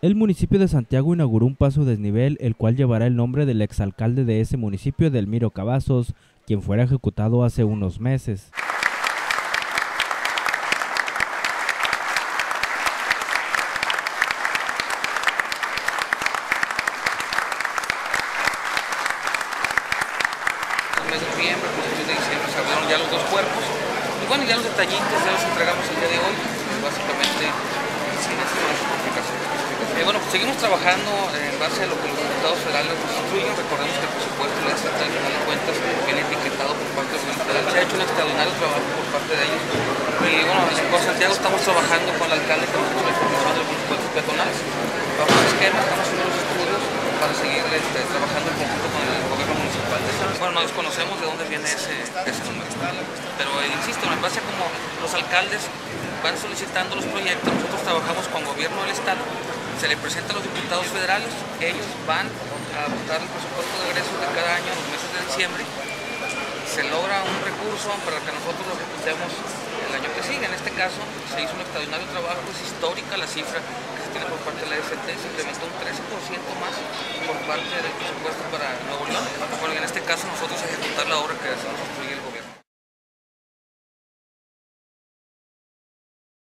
El municipio de Santiago inauguró un paso desnivel, el cual llevará el nombre del exalcalde de ese municipio, Delmiro Cavazos, quien fuera ejecutado hace unos meses. El mes de noviembre, principios de diciembre se abrieron ya los dos cuerpos. Y bueno, ya los detallitos ya los entregamos el día de hoy. Básicamente, seguimos trabajando en base a lo que los diputados federales nos instruyen. Recordemos que el presupuesto de la de Tribunal de Cuentas viene etiquetado por parte del gobierno federal. Se ha hecho un extraordinario trabajo por parte de ellos. Y bueno, en Santiago estamos trabajando con el alcalde que nos hecho la información de los presupuestos peatonales. Bajo ese esquema estamos haciendo los estudios para seguir este, trabajando en conjunto con el gobierno municipal. Bueno, no desconocemos de dónde viene ese, ese número, pero eh, insisto, en base a como los alcaldes van solicitando los proyectos, nosotros trabajamos con gobierno del estado, se le presenta a los diputados federales, ellos van a votar el presupuesto de egresos de cada año en los meses de diciembre, se logra un recurso para que nosotros lo ejecutemos el año que sigue. En este caso se hizo un extraordinario trabajo, es histórica la cifra que se tiene por parte de la FT, se incrementó un 13% más por parte del presupuesto para Nuevo León. Bueno, en este caso nosotros ejecutar la obra que se nos construye el gobierno.